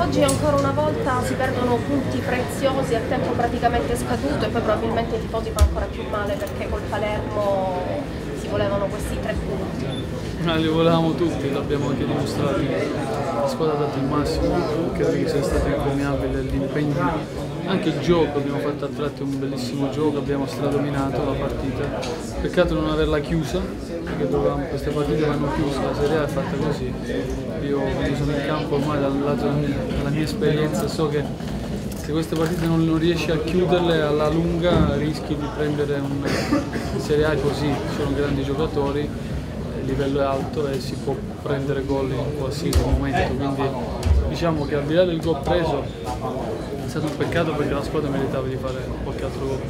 Oggi ancora una volta si perdono punti preziosi a tempo praticamente scaduto e poi probabilmente i tifosi fanno ancora più male perché col Palermo si volevano questi tre punti. Ma li volevamo tutti, l'abbiamo anche dimostrato. La squadra ha dato il massimo, credo che sia stato incommiabile l'impegno. Anche il gioco, abbiamo fatto a tratti un bellissimo gioco, abbiamo stradominato la partita. Peccato non averla chiusa, perché dovevamo, queste partite vanno chiuse, la Serie A è fatta così. Io quando sono in campo ormai dal lato mia esperienza so che se queste partite non, non riesci a chiuderle alla lunga rischi di prendere un Serie A così, sono grandi giocatori, il livello è alto e si può prendere gol in qualsiasi momento, quindi diciamo che al di là del gol preso è stato un peccato perché la squadra meritava di fare qualche altro gol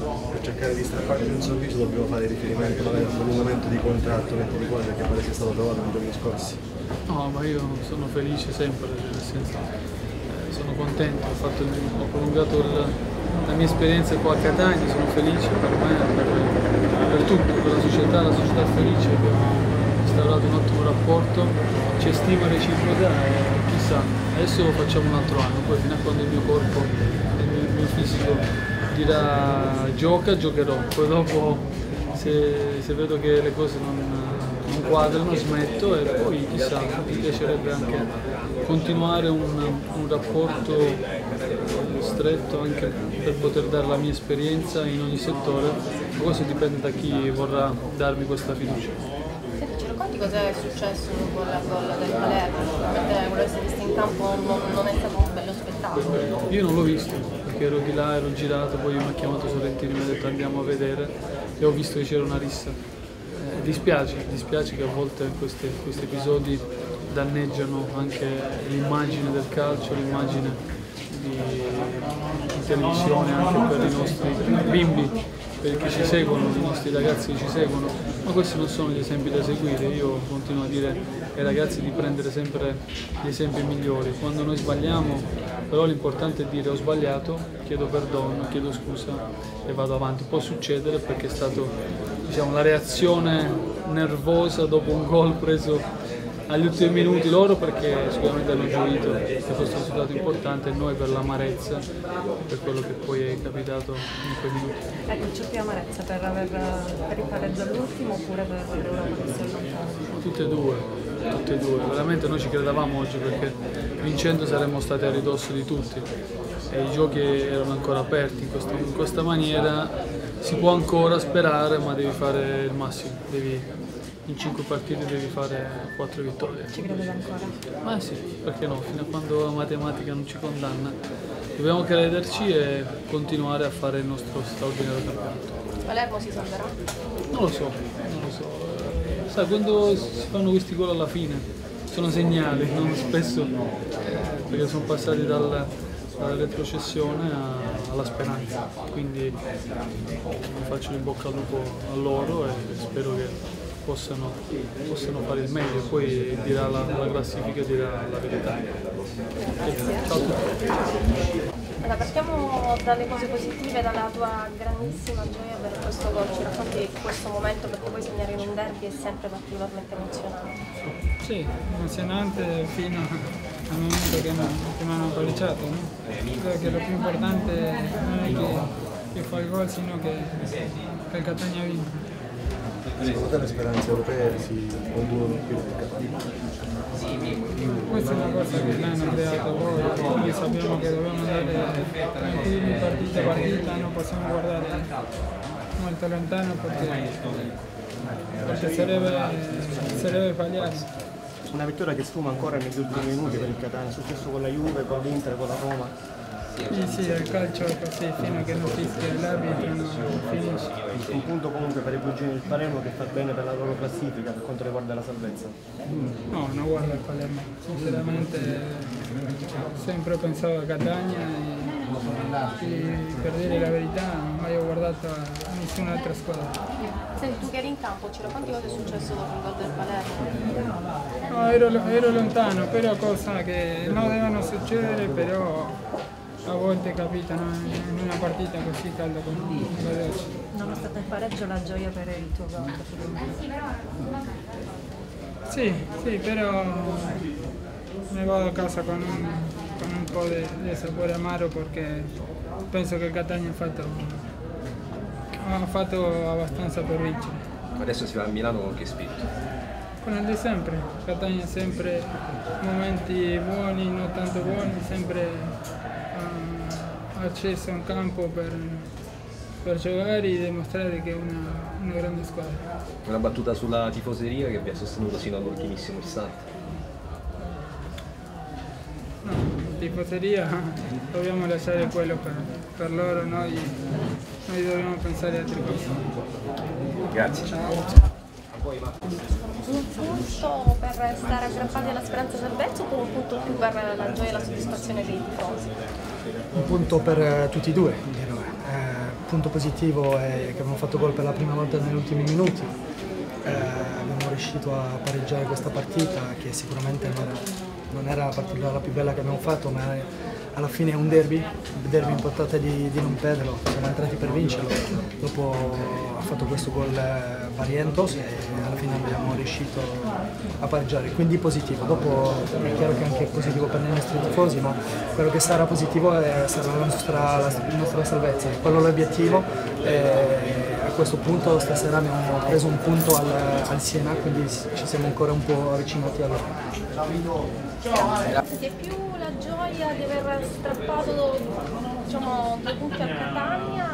per cercare di strapparti un sorriso dobbiamo fare riferimento magari al prolungamento di contratto mentre di quadra che pare sia stato trovato nei giorni scorsi. No, ma io sono felice sempre, nel senso, eh, sono contento, ho, fatto, ho prolungato il, la mia esperienza qua a Catania, sono felice per me, per, per tutto, per la società, la società è felice, abbiamo instaurato un ottimo rapporto, c'è stima reciproca e chissà, adesso facciamo un altro anno, poi fino a quando il mio corpo e il mio fisico dirà gioca, giocherò, poi dopo se, se vedo che le cose non, non quadrano smetto e poi chissà, mi piacerebbe anche continuare un, un rapporto stretto anche per poter dare la mia esperienza in ogni settore, questo dipende da chi vorrà darmi questa fiducia. Cos'è successo con la gol del Palermo? Sicuramente quello che si in campo non, non è stato un bello spettacolo. Io non l'ho visto perché ero di là, ero girato, poi mi ha chiamato Sorrentino e mi ha detto andiamo a vedere. E ho visto che c'era una rissa. Eh, dispiace, dispiace che a volte queste- questi episodi danneggiano anche l'immagine del calcio, l'immagine di, di televisione anche per i nostri bimbi, per chi ci seguono, i nostri ragazzi che ci seguono, ma questi non sono gli esempi da seguire, io continuo a dire ai ragazzi di prendere sempre gli esempi migliori, quando noi sbagliamo però l'importante è dire ho sbagliato, chiedo perdono, chiedo scusa e vado avanti, può succedere perché è stata diciamo, la reazione nervosa dopo un gol preso agli ultimi minuti loro perché sicuramente hanno gioito che questo risultato importante e noi per l'amarezza per quello che poi è capitato in quei minuti. Ecco, c'è più amarezza per, aver, per il pareggio all'ultimo oppure per l'Europa che si allontana? Tutte e due, tutte e due, veramente noi ci credevamo oggi perché vincendo saremmo stati a ridosso di tutti e i giochi erano ancora aperti in questa, in questa maniera si può ancora sperare ma devi fare il massimo, devi- in cinque partite devi fare quattro vittorie. Ci credeva ancora? Ma sì, perché no, fino a quando la matematica non ci condanna dobbiamo crederci e continuare a fare il nostro straordinario campionato. Palermo si salverà? Non lo so, non lo so. Sai, quando si fanno questi gol alla fine sono segnali, non spesso, eh, perché sono passati dal- dalla retrocessione a- alla speranza. Quindi faccio in bocca al lupo a loro e spero che possano, possano fare il meglio, poi dirà la, la classifica dirà la verità. Ciao a tutti. Allora, partiamo dalle cose positive, dalla tua grandissima gioia per questo gol. Ci racconti questo momento perché poi segnare in un derby è sempre particolarmente emozionante. Sì, emozionante fino al momento che, mi- hanno pareggiato. No? Credo che lo più importante non è che, che fa il gol, sino che, che il Catania vinca. Secondo te le speranze europee si conducono qui Questa è una cosa che l'hanno creato loro, quindi sappiamo che dobbiamo andare tranquilli partita a partita, non possiamo guardare molto lontano perché, perché sarebbe, sarebbe sbagliato. Una vittoria che sfuma ancora negli ultimi minuti per il Catania, è successo con la Juve, con l'Inter, con la Roma. Sì, sì, il calcio è così, fino a che non fischia l'arbitro non finisce. Un punto comunque per i cugini del Palermo che fa bene per la loro classifica per quanto riguarda la salvezza. No, non guardo il Palermo, sinceramente sempre pensavo a Catania e, e per dire la verità non mai ho guardato a nessun'altra squadra. Senti, tu che eri in campo, ci racconti cosa è successo dopo il gol del Palermo? No, ero, ero lontano, però cosa che non devono succedere, però a volte capita no? in una partita così calda come veloce. Nonostante il pareggio la gioia per il tuo gol. Sì, sì, però me vado a casa con un, con un po' di sapore amaro perché penso che il Catania ha fatto, ha fatto abbastanza per vincere. Adesso si va a Milano con che spirito? Con il di sempre, Catania sempre momenti buoni, non tanto buoni, sempre uh, acceso in campo per, per giocare e dimostrare che è una, una grande squadra. Una battuta sulla tifoseria che vi ha sostenuto sino all'ultimissimo istante. No, tifoseria dobbiamo lasciare quello per, per loro, noi, noi dobbiamo pensare a altre cose. Grazie. Un punto per stare aggrappati alla speranza salvezza oppure un punto più per la gioia e la soddisfazione dei tifosi? Un punto per eh, tutti e due, dirò. Eh, punto positivo è che abbiamo fatto gol per la prima volta negli ultimi minuti. Eh, abbiamo riuscito a pareggiare questa partita che sicuramente non era, non era la partita la più bella che abbiamo fatto, ma alla fine è un derby, il derby importante di, di non perderlo, siamo entrati per vincerlo, dopo ha fatto questo gol eh, Barrientos e alla fine abbiamo riuscito a pareggiare, quindi positivo. Dopo è chiaro che anche è positivo per i nostri tifosi, ma quello che sarà positivo è, sarà la nostra, la, nostra salvezza, quello è l'obiettivo. E a questo punto stasera abbiamo preso un punto al, al Siena, quindi ci siamo ancora un po' avvicinati a loro. Ti è più la gioia di aver strappato diciamo, due punti al Catania,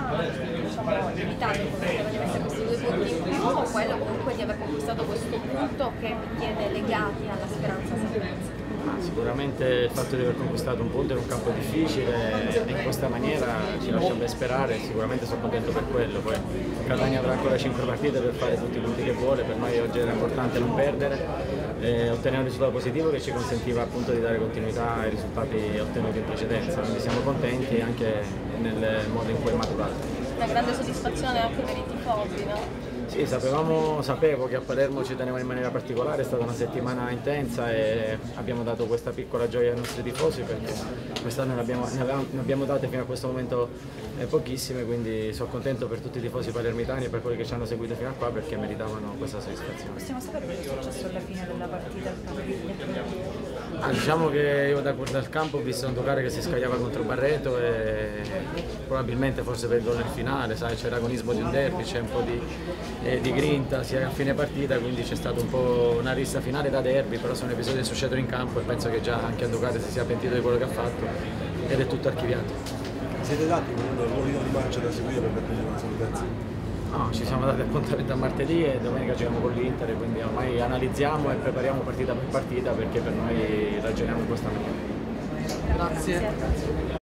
diciamo, evitando mettere questi due punti in più, o quello comunque di aver conquistato questo punto che vi tiene legati alla speranza salvezza? Sicuramente il fatto di aver conquistato un punto in un campo difficile in questa maniera ci lascia ben sperare, sicuramente sono contento per quello. Poi Catania avrà ancora 5 partite per fare tutti i punti che vuole, per noi oggi era importante non perdere, e ottenere un risultato positivo che ci consentiva appunto di dare continuità ai risultati ottenuti in precedenza, quindi siamo contenti anche nel modo in cui è maturato. Una grande soddisfazione anche per i tifosi, no? Sì, sapevamo, sapevo che a Palermo ci tenevano in maniera particolare, è stata una settimana intensa e abbiamo dato questa piccola gioia ai nostri tifosi perché quest'anno ne abbiamo, ne avevamo- ne abbiamo date fino a questo momento eh, pochissime, quindi sono contento per tutti i tifosi palermitani e per quelli che ci hanno seguito fino a qua perché meritavano questa soddisfazione. Possiamo sapere cosa è successo alla fine della partita diciamo che io da, dal campo ho visto un giocare che si scagliava contro Barreto e probabilmente forse per il gol nel finale, sai, c'è l'agonismo di un derby, c'è un po' di, eh, di grinta sia a fine partita, quindi c'è stata un po' una rissa finale da derby, però sono episodi che succedono in campo e penso che già anche a Ducati si sia pentito di quello che ha fatto ed è tutto archiviato. Siete dati un ruolino di marcia da seguire per raggiungere la salvezza? No, ci siamo dati appuntamento a martedì e domenica giochiamo con l'Inter, quindi ormai analizziamo e prepariamo partita per partita perché per noi ragioniamo in questa maniera. Grazie.